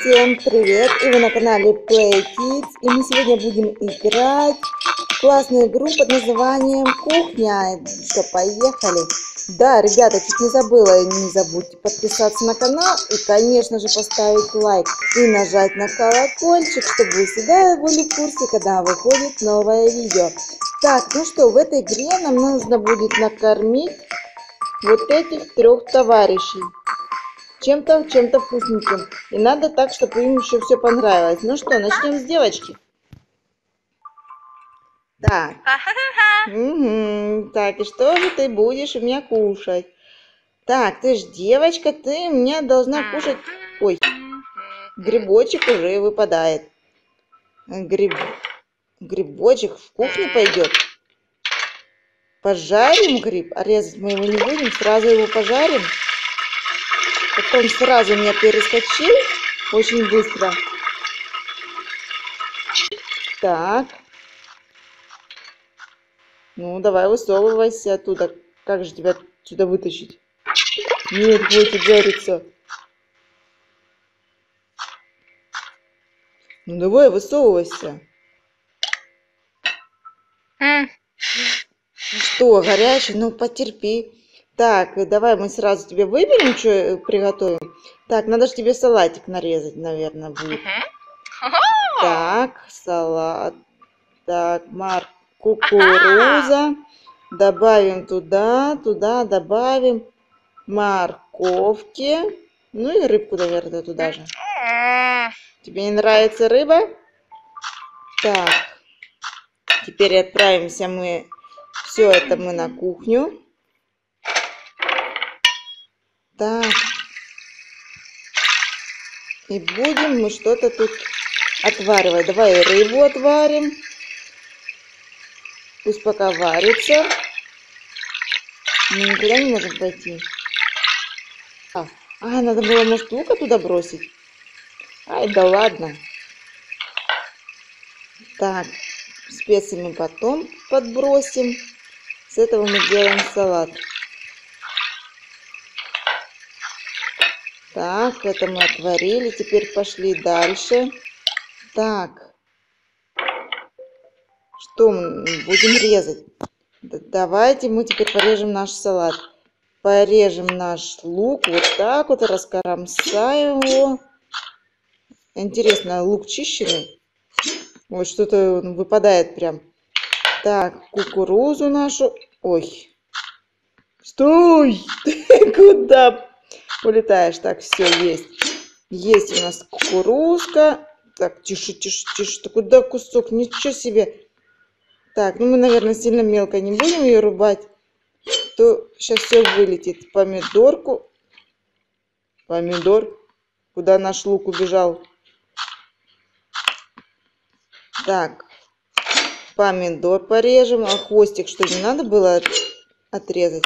Всем привет! И вы на канале Play Kids. И мы сегодня будем играть в классную игру под названием Кухня. Что, поехали? Да, ребята, чуть не забыла, не забудьте подписаться на канал и, конечно же, поставить лайк и нажать на колокольчик, чтобы вы всегда были в курсе, когда выходит новое видео. Так, ну что, в этой игре нам нужно будет накормить вот этих трех товарищей чем-то чем-то вкусненьким. И надо так, чтобы им еще все понравилось. Ну что, начнем с девочки. Так. Угу. Так, и что же ты будешь у меня кушать? Так, ты ж девочка, ты мне должна кушать... Ой, грибочек уже выпадает. Гриб... Грибочек в кухне пойдет. Пожарим гриб, а резать мы его не будем, сразу его пожарим. Потом сразу меня перескочил очень быстро. Так. Ну, давай высовывайся оттуда. Как же тебя сюда вытащить? Нет, будет жариться. Ну, давай высовывайся. Что, горячий? Ну, потерпи. Так, давай мы сразу тебе выберем, что э, приготовим. Так, надо же тебе салатик нарезать, наверное, будет. Так, салат. Так, мар кукуруза. Добавим туда, туда добавим морковки. Ну и рыбку, наверное, туда же. Тебе не нравится рыба? Так, теперь отправимся мы, все это мы на кухню. Так. И будем мы что-то тут отваривать. Давай рыбу отварим. Пусть пока варится. Мы никуда не можем пойти. А, а надо было, может, лука туда бросить? Ай, да ладно. Так, специи мы потом подбросим. С этого мы делаем салат. Так, это мы отварили. Теперь пошли дальше. Так. Что мы будем резать? Давайте мы теперь порежем наш салат. Порежем наш лук вот так вот, раскромсаем его. Интересно, лук чищенный? Вот что-то выпадает прям. Так, кукурузу нашу. Ой. Стой! Куда улетаешь. Так, все, есть. Есть у нас кукурузка. Так, тише, тише, тише. Ты куда кусок? Ничего себе. Так, ну мы, наверное, сильно мелко не будем ее рубать. То сейчас все вылетит. Помидорку. Помидор. Куда наш лук убежал? Так. Помидор порежем. А хвостик что, не надо было отрезать?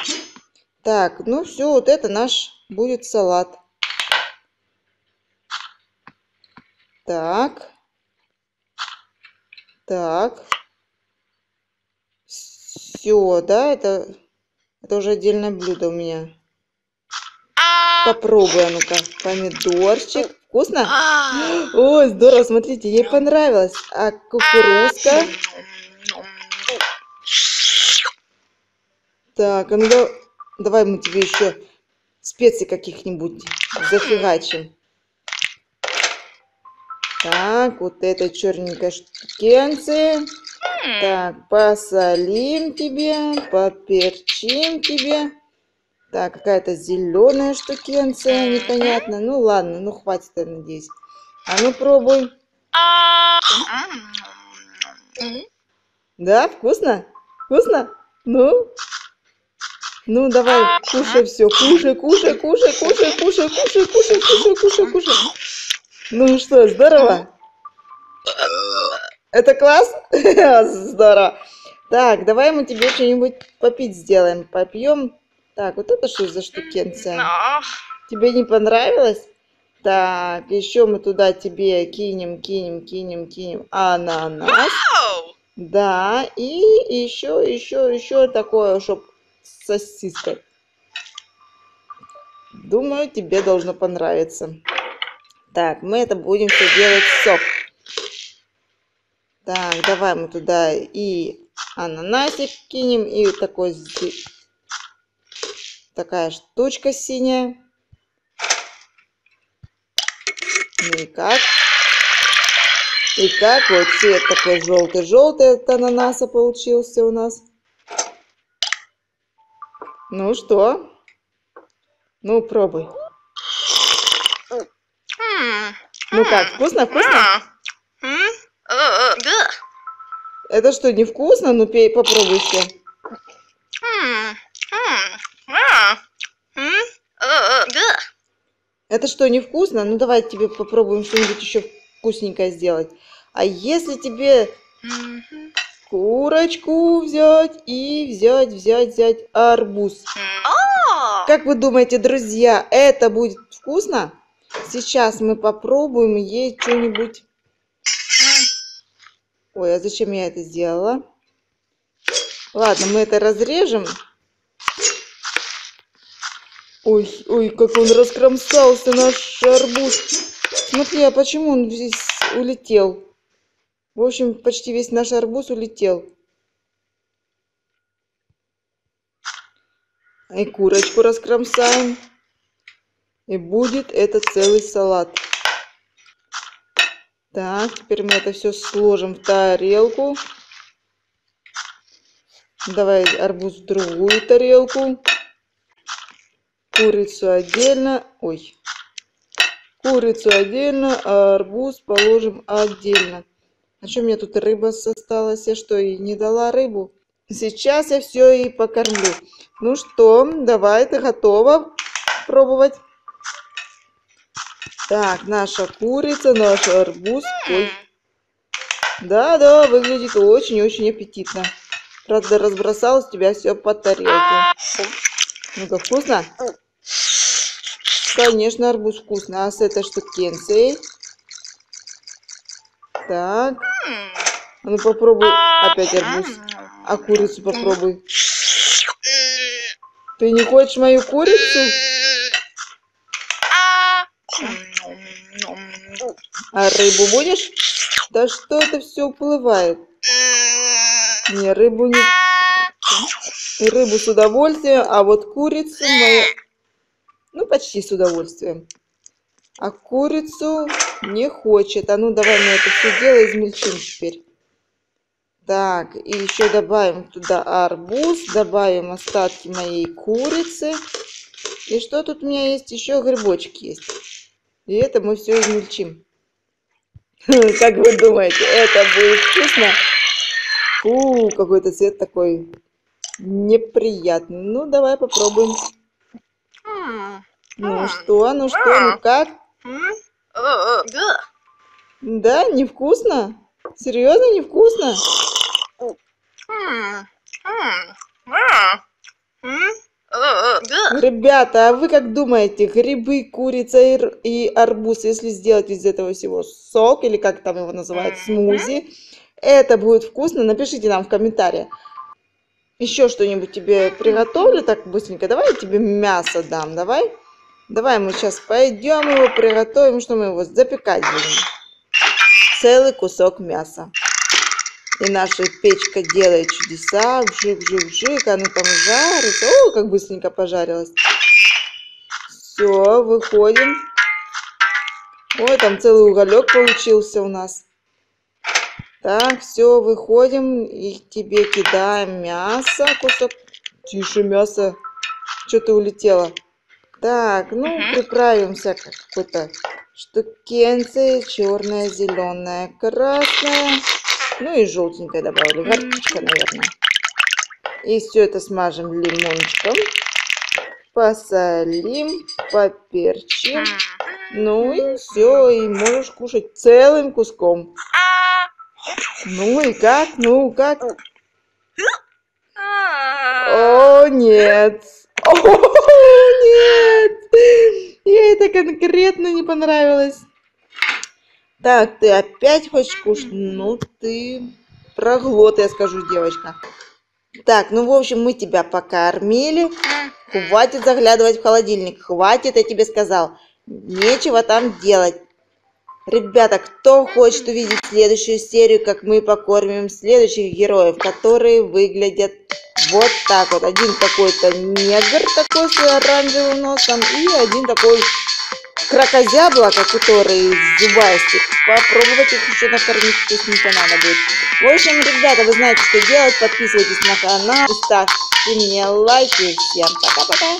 Так, ну все, вот это наш будет салат. Так. Так. Все, да, это, это уже отдельное блюдо у меня. Попробуй, а ну-ка, помидорчик. Вкусно? Ой, здорово, смотрите, ей понравилось. А кукурузка? Так, а ну да, давай мы тебе еще специй каких-нибудь зафигачим. Так, вот это черненькая штукенция. Так, посолим тебе, поперчим тебе. Так, какая-то зеленая штукенция, непонятно. Ну ладно, ну хватит, я надеюсь. А ну пробуй. Да, вкусно? Вкусно? Ну? Ну, давай, кушай все. Кушай, кушай, кушай, кушай, кушай, кушай, кушай, кушай, кушай, кушай. Ну что, здорово? Это класс? Здорово. Так, давай мы тебе что-нибудь попить сделаем. Попьем. Так, вот это что за штукенция? Тебе не понравилось? Так, еще мы туда тебе кинем, кинем, кинем, кинем ананас. Да, и еще, еще, еще такое, чтобы сосиской. Думаю, тебе должно понравиться. Так, мы это будем все делать сок. Так, давай мы туда и ананасик кинем, и такой такая штучка синяя. Ну и как? И как вот цвет такой желтый-желтый от ананаса получился у нас. Ну что? Ну, пробуй. Ну как, вкусно, вкусно? Это что, не вкусно? Ну, пей, попробуй все. Это что, не вкусно? Ну, давай тебе попробуем что-нибудь еще вкусненькое сделать. А если тебе курочку взять и взять, взять, взять арбуз? Как вы думаете, друзья, это будет вкусно? Сейчас мы попробуем есть что-нибудь. Ой, а зачем я это сделала? Ладно, мы это разрежем. Ой, ой, как он раскромсался, наш арбуз. Смотри, а почему он здесь улетел? В общем, почти весь наш арбуз улетел. И курочку раскромсаем. И будет это целый салат. Так, теперь мы это все сложим в тарелку. Давай арбуз в другую тарелку. Курицу отдельно. Ой. Курицу отдельно, а арбуз положим отдельно. А что у меня тут рыба осталась? Я что, и не дала рыбу? Сейчас я все и покормлю. Ну что, давай, ты готова пробовать? Так, наша курица, наш арбуз. Ой. Да-да, выглядит очень-очень аппетитно. Правда, разбросалось у тебя все по тарелке. Ну-ка, вкусно? Конечно, арбуз вкусно. А с этой штукенцией? Так. А ну попробуй опять арбуз. А курицу попробуй. Ты не хочешь мою курицу? А рыбу будешь? Да что это все уплывает? Не, рыбу не... Рыбу с удовольствием, а вот курицу моя... Ну, почти с удовольствием. А курицу не хочет. А ну, давай мы это все дело измельчим теперь. Так, и еще добавим туда арбуз, добавим остатки моей курицы. И что тут у меня есть? Еще грибочки есть. И это мы все измельчим. Как вы думаете, это будет вкусно? Фу, какой-то цвет такой неприятный. Ну, давай попробуем. Ну что, ну что, ну как? Да, невкусно? Серьезно, невкусно? Ребята, а вы как думаете, грибы, курица и, арбуз, если сделать из этого всего сок, или как там его называют, смузи, это будет вкусно? Напишите нам в комментариях. Еще что-нибудь тебе приготовлю так быстренько. Давай я тебе мясо дам, давай. Давай мы сейчас пойдем его приготовим, что мы его запекать будем. Целый кусок мяса. И наша печка делает чудеса. Вжик, вжик, вжик. Оно там жарится. О, как быстренько пожарилось. Все, выходим. Ой, там целый уголек получился у нас. Так, все, выходим. И тебе кидаем мясо. Кусок. Тише, мясо. Что ты улетела? Так, ну, приправимся какой-то штукенцией. Черная, зеленая, красная. Ну и желтенькое добавлю, горчичка, наверное. И все это смажем лимончиком. Посолим, поперчим. Ну и все, и можешь кушать целым куском. Ну и как? Ну как? О, нет. О, нет. Ей это конкретно не понравилось. Так, ты опять хочешь кушать? Ну, ты проглот, я скажу, девочка. Так, ну, в общем, мы тебя покормили. Хватит заглядывать в холодильник. Хватит, я тебе сказал. Нечего там делать. Ребята, кто хочет увидеть следующую серию, как мы покормим следующих героев, которые выглядят вот так вот. Один какой-то негр такой с оранжевым носом и один такой кракозяблоко, который зубастик. Попробовать их еще накормить вкусненько надо будет. В общем, ребята, вы знаете, что делать. Подписывайтесь на канал, ставьте мне лайки. Всем пока-пока.